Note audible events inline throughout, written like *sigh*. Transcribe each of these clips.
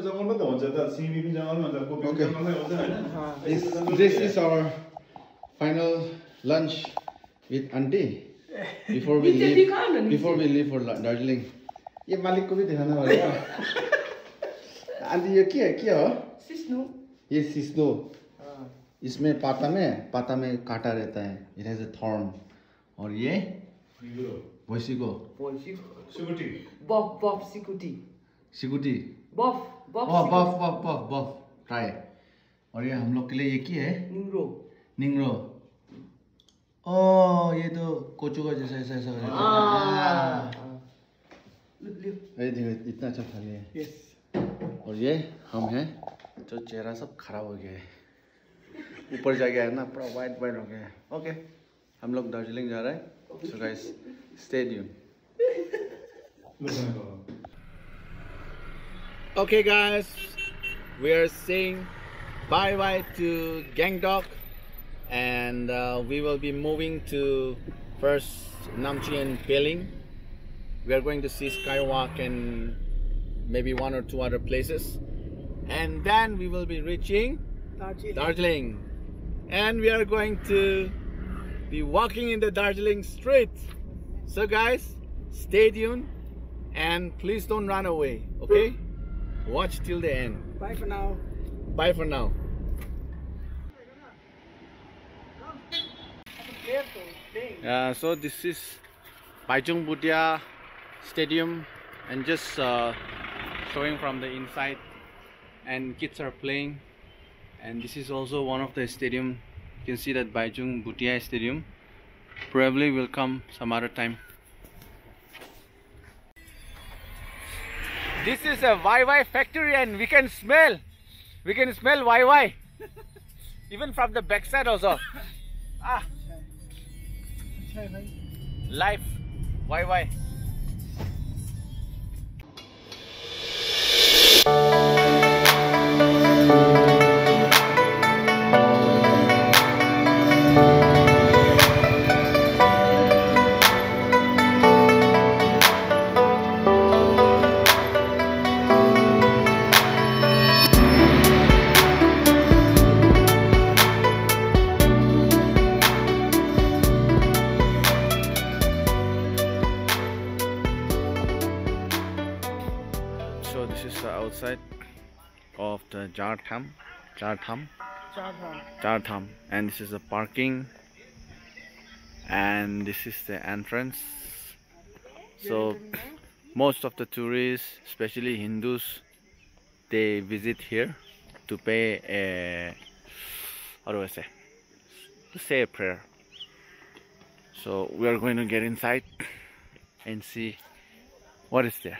जङ्गलमा त हुन्छ त सिमी पनि जङ्गलमा हुन्छ कोपी पनि जङ्गलमै हुन्छ होइन This, this is our final lunch with auntie. Before we *laughs* leave. Before we leave for Darjeeling. ये मालिक को भी दिखाना पड़ेगा *laughs* आंटी ये क्या है? क्या हो? सिस्नु। ये सिस्नो। इसमें पाता में पाता में कांटा रहता है। इट हैज़ अ थॉर्न और ये? भैंसी को सुकुटी बफ बफ सिकुटी सिकुटी बफ बफ बफ बफ बफ बफ बफ ट्राई और ये हम लोग के लिए ये क्या है? निङ्रो निंगरो ओ ये तो कोचो का जैसा ऐसा ऐसा देखो इतना अच्छा खा लिया। और ये हम हैं जो चेहरा सब खराब हो गया है। ऊपर जा गया है ना पूरा वाइट वाइट हो गया है। ओके हम लोग दार्जिलिंग जा रहे हैं। So guys stadium Okay guys, we are saying bye bye to Gangtok and uh, we will be moving to first Namchi and Peling. We are going to see Skywalk and maybe one or two other places. And then we will be reaching Darjeeling. And we are going to be walking in the Darjeeling street. So guys, stay tuned and please don't run away, okay? Watch till the end. Bye for now. Bye for now. Uh, so this is Bhaichung Bhutia Stadium and just uh, showing from the inside and kids are playing and this is also one of the stadium you can see that Bhaichung Bhutia Stadium probably will come some other time this is a Wai Wai factory and we can smell. We can smell Wai Wai even from the backside also. Ah. Life. Wai Wai of the Char Dham Char Dham Char Dham and this is the parking. And this is the entrance. So *laughs* most of the tourists especially Hindus they visit here to pay a how do I say? To say a prayer. So we are going to get inside and see what is there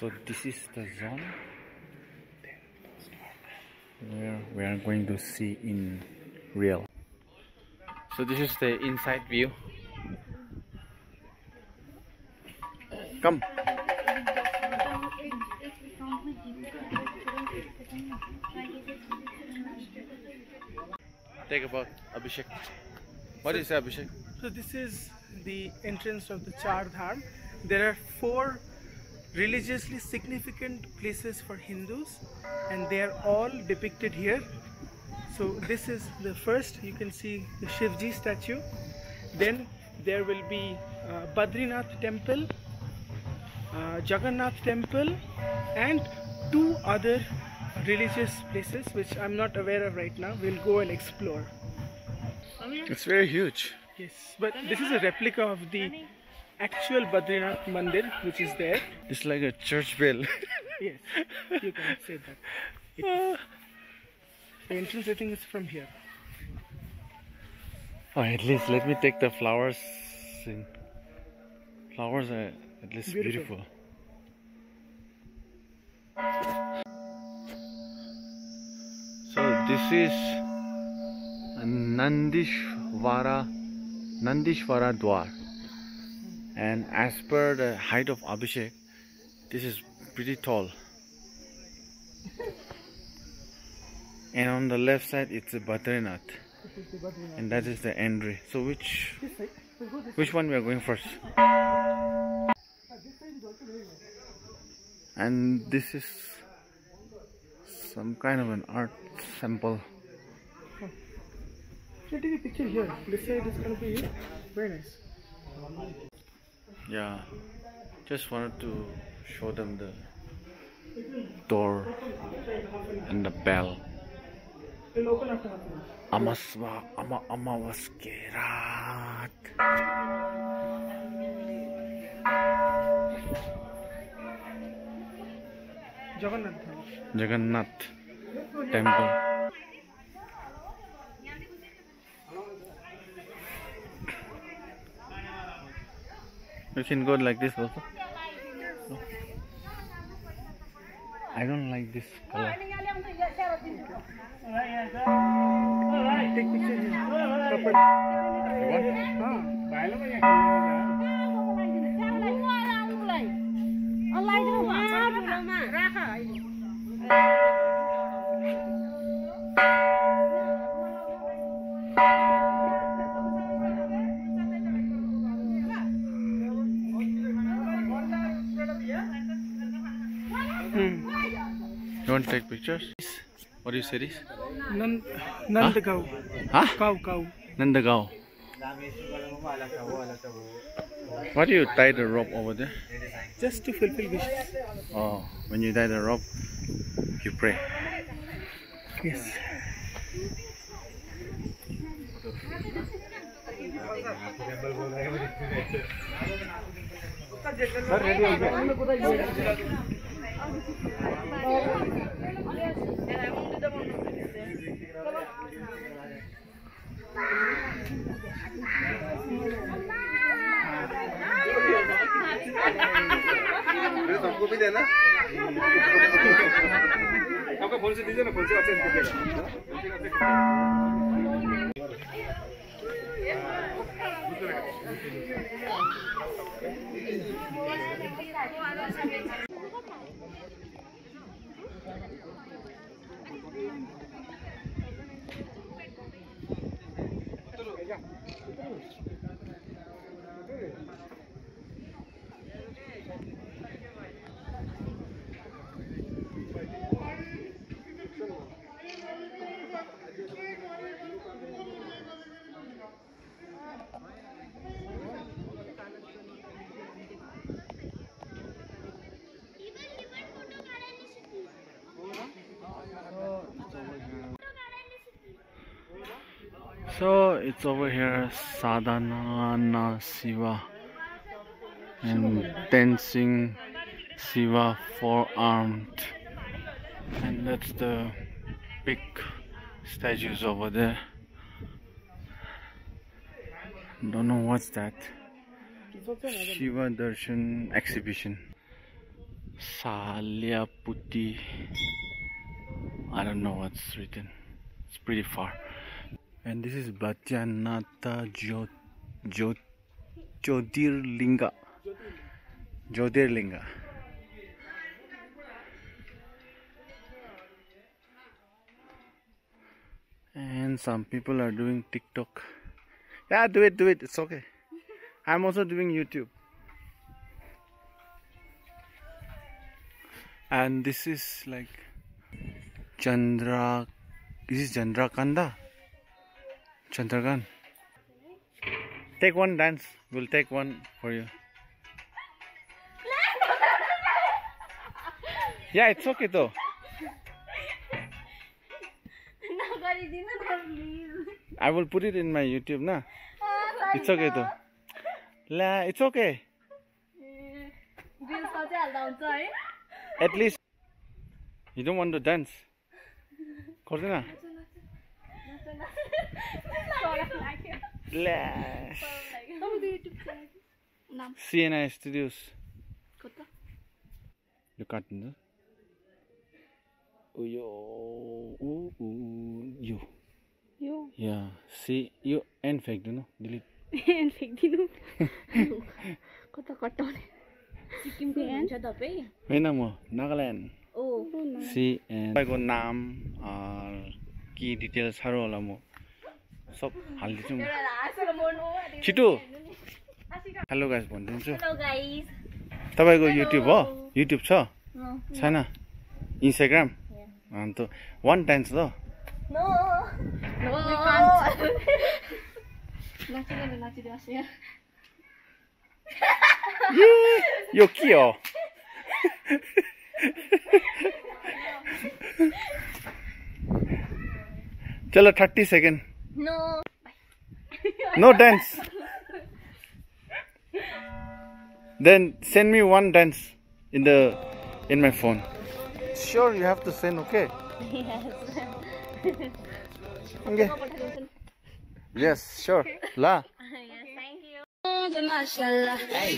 So this is the zone where we are going to see in real. So this is the inside view. Come. Take about Abhishek. What is Abhishek? So this is the entrance of the Char Dham. There are four religiously significant places for Hindus and they are all depicted here. So this is the first, you can see the Shivji statue. Then there will be uh, Badrinath temple, uh, Jagannath temple and two other religious places which I'm not aware of right now. We'll go and explore. It's very huge. Yes, but this is a replica of the actual Badrinath Mandir which is there. It's like a church bell. *laughs* Yes, you can say that. The entrance I think is from here. Oh, at least let me take the flowers. In. Flowers are at least Beautiful. beautiful. So this is Nandishvara Nandishvara Dwar, and as per the height of Abhishek, this is pretty tall. And on the left side, it's a Badrinath, and that is the entry. So which which one we are going first? and this is some kind of an art sample Can take a picture here. This side is gonna be very nice. Yeah. Just wanted to show them the door and the bell. It'll open after half an hour. amaswa ama amawas kerat Jagannath. Jagannath temple you can go like this also i don't like this color Take. Proper. Hmm. you want to take pictures what do you say this Nand Nandgaon. huh Cow cow. nandagaon why do you tie the rope over there Just to fulfill wishes. oh when you tie the rope you pray Yes. हमको भी देना आपका phone से दीजिए ना phone से अच्छे से दीजिएगा So it's over here Sadhana Shiva and dancing Shiva four armed and that's the big statues over there. Don't know what's that. Shiva Darshan exhibition. Salyaputi. I don't know what's written. It's pretty far. And this is Bhajyanatha Jyot Jyot. Jyotirlinga. And some people are doing TikTok. Yeah, do it, do it. It's okay. I'm also doing YouTube. And this is like Chandra. This is Chandrakanda. Chandragan. Take one dance. We'll take one for you. Yeah, it's okay though. I will put it in my YouTube na. It's okay though. La, it's okay. At least you don't want to dance. Cortina. CNI Studios. यो काट्नु उयो ऊ यो। यो? या सी यो and फ्याँक्दिनु delete and फ्याँकिदिनु कता कटाउने? सिक्किमको हुन्छ तपाईँ? होइन म नागाल्यान्ड। ओ। सी एन्ड तपाईँको नाम के डिटेल्सहरू होला म? सब हालिदिन्छु छिटो। हेलो गाइस भनिदिन्छु। Hello guys. तपाईँको युट्युब हो? युट्युब छ. छैन? इन्स्टाग्राम अन्त वान. नाचिदिनु नाचिदिनुहोस् यहाँ यो के हो? *laughs* चलो thirty second. No. *laughs* No dance. then send me one dance in the in my phone. Sure, you have to send. Okay. Yes. Okay. Yes, sure. La. yes, thank you. Hey,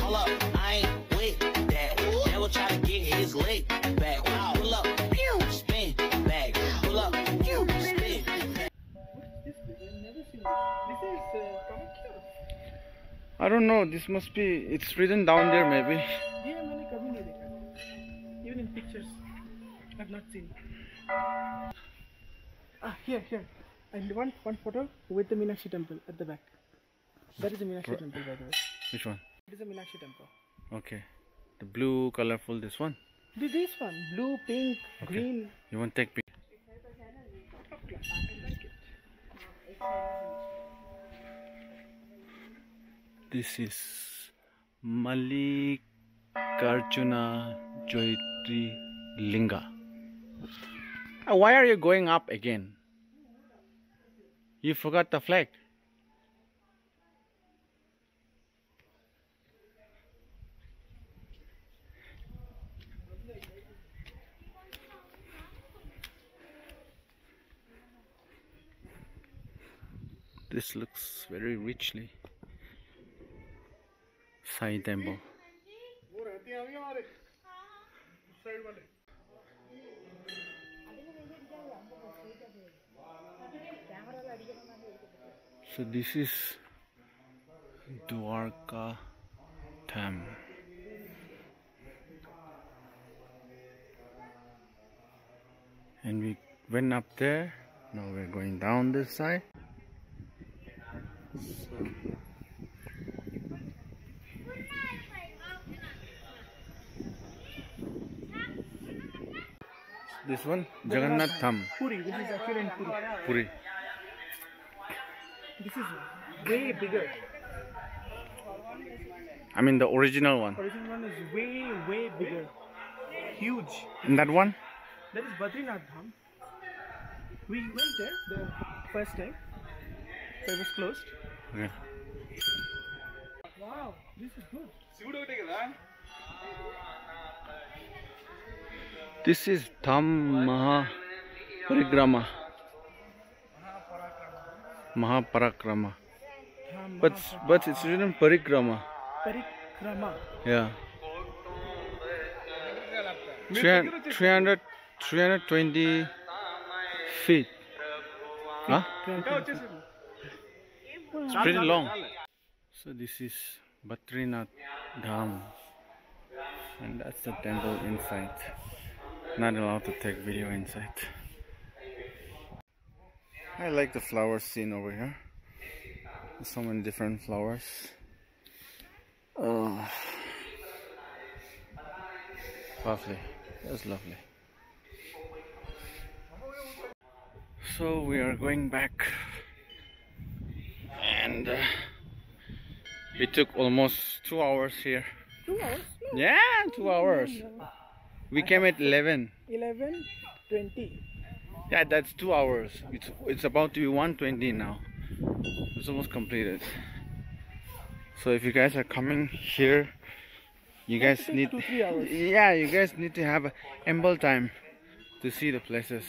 hold up, I ain't with that. Never try to get his leg back. Pull I don't know. This must be. It's written down there, maybe. ये मैंने कभी नहीं देखा even in pictures I've not seen ah here here and one one photo with the Meenakshi temple at the back that is the Meenakshi temple by the way Which one? it is a Meenakshi temple Okay. The blue, colorful. This one. Th- this one blue pink green You want take pic? top class I like it This is Mallikarjuna Joytri Linga. Uh, Why are you going up again? You forgot the flag. This looks very richly. Sai Temple. So this is Dwarka Dham. And we went up there. Now we're going down this side. This one, Jagannath Dham, Puri this is actually in Puri Puri. this is way bigger I mean the original one. original one is way way bigger huge And that one? That is Badrinath Dham. We went there the first time. So it was closed. Okay. Wow, this is good. This is Dham Maha Parikrama. Mahaparakrama. But but it's written Parikrama. Parikrama. Yeah. 300, 300 320 feet. Huh? It's pretty long. So this is Badrinath Dham. And that's the temple inside. Not allowed to take video inside. I like the flower scene over here. So many different flowers. Oh, lovely. That's lovely. So we are going back, and uh, it took almost two hours here. Two hours? Yeah, two hours. We came at 11. 11, 20. Yeah, that's two hours. It's it's about to be 120 now. It's almost completed. So if you guys are coming here, you guys need two, three hours. *laughs* yeah, you guys need to have ample time to see the places.